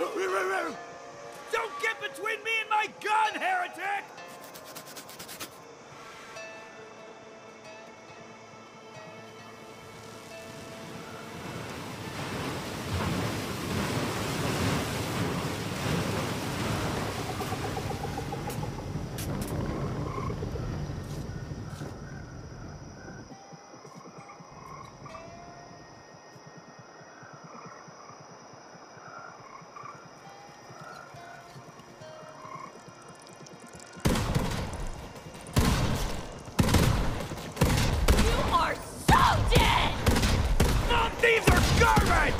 Don't get between me and my gun, Harry! Garbage!